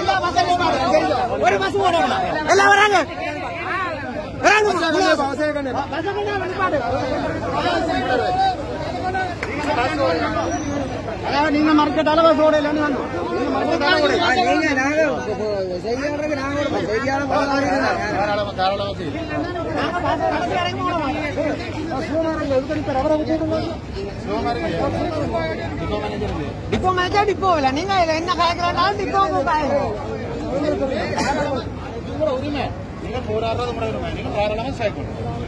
எல்லா பஸ்ஸும் ஒரு பஸ் போடணும் எல்லாம் வராங்க நீங்க மார்க்கெட் அளவு சோட இல்லைன்னு டிப்போ இல்ல நீங்க என்ன செய்யாட டிப்போ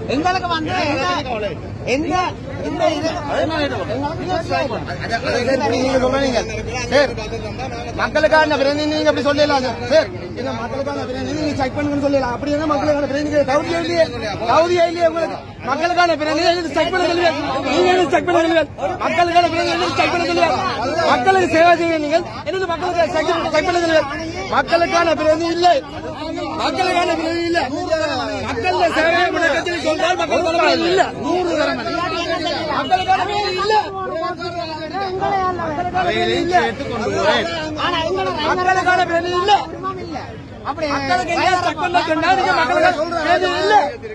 எங்களுக்கு வந்து இந்த இது நீங்க சார் மக்களுக்கான பிரதிநிதி நீங்க அப்படி சொல்லலாம் சார் மக்களுக்கான பிரதிநிதி நீங்க செக் பண்ணுங்கன்னு சொல்லலாம் அப்படி என்ன மக்களுக்கான பிரதிநிதி தகுதியா இல்லையே தகுதியா இல்லையே உங்களுக்கு மக்களுக்கான பிரதிநிதி செக் பண்ண சொல்லுங்க நீங்க என்ன செக் பண்ண சொல்லுங்க மக்களுக்கான பிரதிநிதி செக் பண்ண சொல்லுங்க மக்களுக்கு சேவை செய்ய நீங்கள் என்னது மக்களுக்கு செக் பண்ண சொல்லுங்க மக்களுக்கான பிரதிநிதி இல்லை மக்களுக்கான பிரதிநிதி இல்ல. மக்கள் சேவை பண்ண கட்சி சொன்னால் மக்களுக்கான பிரதிநிதி இல்ல. நூறு தரம் மக்களுக்கான இல்ல. மக்களுக்கான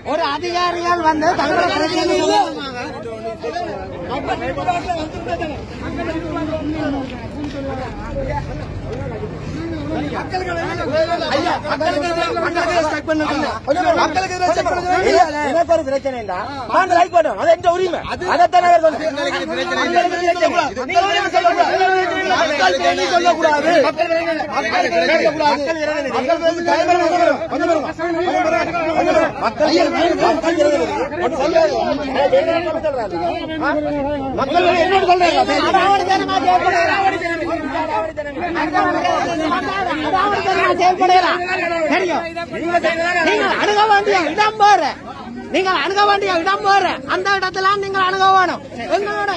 ஒரு அதிகாரிகள் வந்து தங்களோட பிரச்சனை இல்ல. ஐயா, எனக்கு ஒரு பிரச்சனைடா. வாங்க like பண்ணுவோம். அது எங்க உரிமை. அதைத்தான் மக்கள் சொல்லக்கூடாது. மக்கள் மக்கள் நீங்கள் அணுக வேண்டிய இடம் போற நீங்கள் அணுக வேண்டிய இடம் போற அந்த இடத்துல நீங்கள் அணுக வேணும் எங்களோட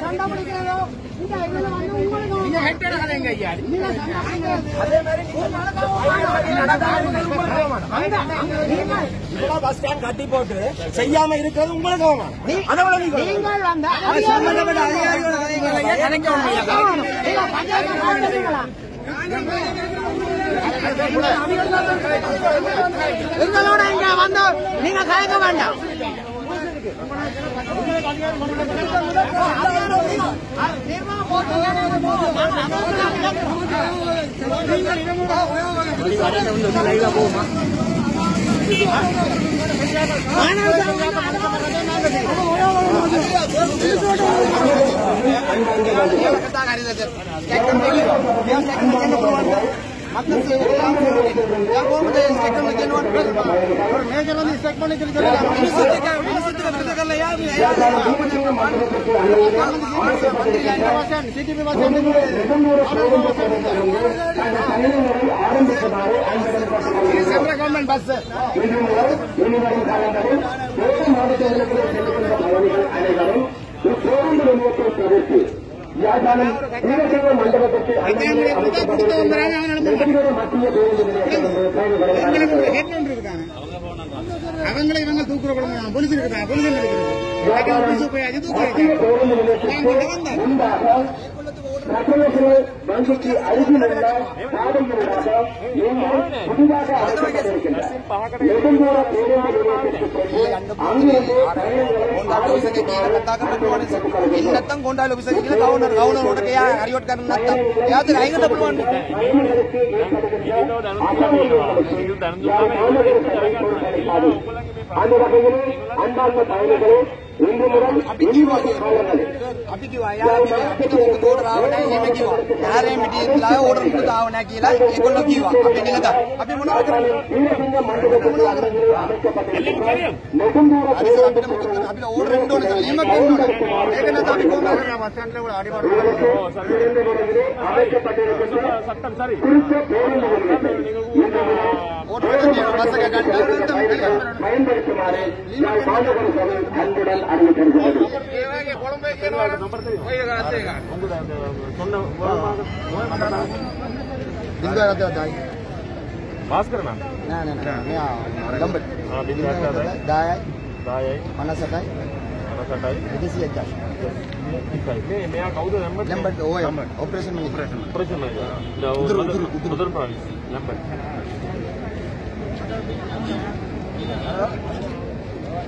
சண்டை பிடிக்கிறதோ உங்களுக்கு பஸ் ஸ்டாண்ட் கட்டி போட்டு செய்யாம இருக்கிறது உங்களுக்கு அவமானம். அதை விட நீங்க मतलब से ಯಾಕೋ ಮುಂದೆ ಸ್ಟೇಟ್ಮೆಂಟ್ ಅಲ್ಲಿ ಏನು ಅಂತ ಅವರು ಮೇಜರ್ ಅಲ್ಲಿ ಸ್ಟೇಟ್ಮೆಂಟ್ ಅಲ್ಲಿ ಕೆಲಸ ಕೆಲಸಲ್ಲ ಯಾರು ಸಿಟಿಪಿ ಭಾಷೆ ಸೆಂಟ್ರಲ್ ಗವರ್ಮೆಂಟ್ ಬಸ್ ಸರ್ நீங்க கலக்க வேண்டாம் சென்ட்ரல் கவர்மெண்ட் பஸ் அவங்களை இவங்க தூக்குற போலீஸ் இருக்காங்க போலீஸ் தமிழர்கள் வங்கிக்கு அருகில் உள்ள பாதைகளாக புதிதாக அமைக்கப்பட்டிருக்கின்றன நெடுந்தூர பேருந்து நிலையத்திற்கு சென்று அந்த வகையில் அன்பார்ந்த பயணிகளை ඉන්දු මුරන් ඉන්දි වාගේ රෝවන්නේ අපි කිව්වා යාගේ අපිට උඩට ආව නැහැ එහෙම කිව්වා. යාරේ මිටි ඉట్లా ඕඩර් උඩට ආව නැහැ කියලා ඒගොල්ලෝ කිව්වා. අපි නිකද අපි මොනවද කරන්නේ? අපිට ඕඩර් එන්න ඕනේ එහෙම කියනවා ඒක නැත්නම් අපි කොහොමද කරන්නේ? වසන්ත ලෙවල් ආඩි පාඩු ඕ සර්වේ අවශ්‍යපටිරකස සත්තම් සරි කුරුච්ච බෝරන ஓட்டுநர் பஸ்ஸுக்கு கண்டு பயன்படுத்துமாறு பாதுகாப்பு அன்புடன் ಅಡಗಿಟ್ಟಿರುವುದು ಭಾಸ್ಕರ್ ದಾಯ ಮನಸಟಾಯ್ ವಿದೇಶಿ ಅಧ್ಯಕ್ಷ ಲಂಬಟ್ ಆಪರೇಷನ್ ಆಪರೇಷನ್ ಉದುರು ಉದುರು ಉದುರು ಲಂಬಟ್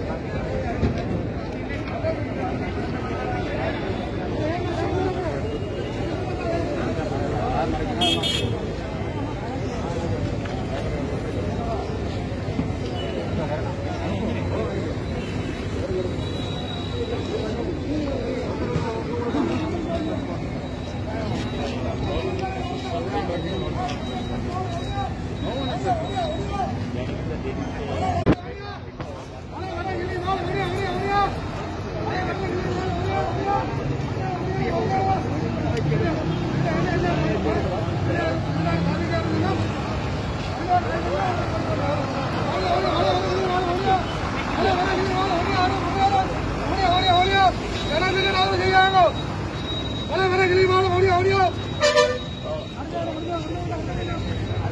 Thank you.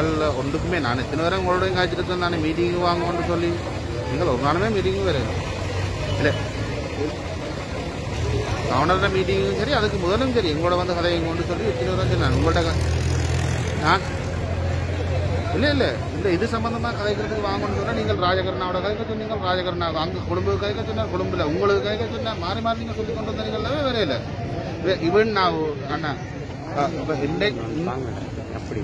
நீங்கள் ஒன்றுக்குமே நான் எத்தனை பேரும் உங்களோட காய்ச்சிட்டு நான் மீட்டிங் வாங்கன்னு சொல்லி நீங்கள் ஒரு நாளுமே மீட்டிங் வருங்க இல்லை கவர்னரோட மீட்டிங்கும் சரி அதுக்கு முதலும் சரி எங்களோட வந்து கதையை கொண்டு சொல்லி எத்தனை பேரும் சரி நான் உங்கள்கிட்ட நான் இல்லை இல்லை இல்லை இது சம்மந்தமாக கதைக்கிறதுக்கு வாங்கணும்னு சொன்னால் நீங்கள் ராஜகர்ணாவோட கதைக்க சொன்னீங்க ராஜகர்ணா அங்க குடும்ப கதைக்க சொன்னார் குடும்பல உங்களுக்கு கதைக்க சொன்னால் மாறி மாறி நீங்கள் சொல்லி கொண்டு வந்தீங்கல்லவே இல்லை இவன் நான் அண்ணா இப்போ அப்படி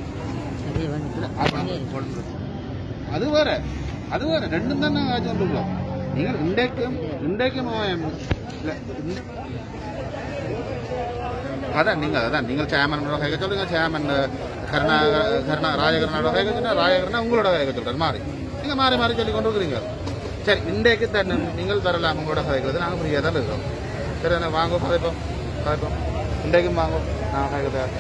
ரெண்டும் தான் நாங்கள் ஆச்சு வந்துருக்கோம் நீங்கள் இன்றைக்கும் இன்றைக்கும் இல்ல, இந்த- அதான் நீங்க அதான் நீங்கள் சேர்மன் கேட்க சொல்லுங்க. சேர்மன் கருணா கருணா ராஜகருணாவோட கேட்க சொன்னா ராஜகருணா உங்களோட கேட்க சொல்றாரு மாறி. நீங்க மாறி மாறி சொல்லி கொண்டு இருக்கிறீங்க சரி இன்றைக்கு தான் நீங்கள் வரலாம் உங்களோட கதைக்கிறது நாங்கள் ஃப்ரீயாக தான் இருக்கிறோம். சரி என்ன வாங்க கதைப்போம் கதைப்போம் இன்றைக்கும் வாங்க. நான் கதைக்கிறேன்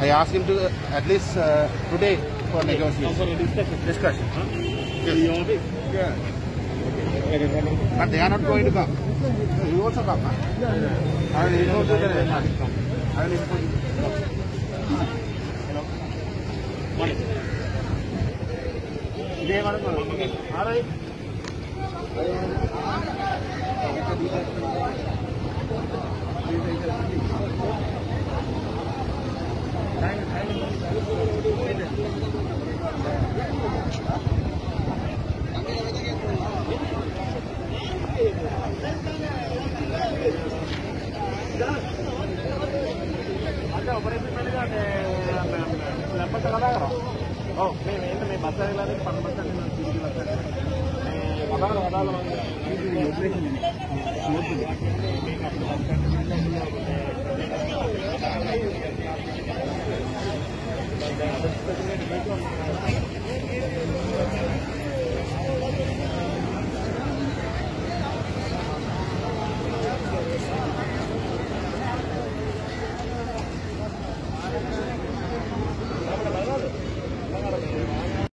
I asked him to at least uh, today for negotiation. Discussion. Yes. Yeah. But they are not going to come. You also come. Huh? I will inform you. I will inform you. කතා කරා. ඔව් මේ මෙන්න මේ bus එකේ ලානේ පන්න bus එකේ ලානේ සීටි bus එකේ. මේ වදාන වදාන මම සීටි ඔපරේෂන් එකේ. සීටි.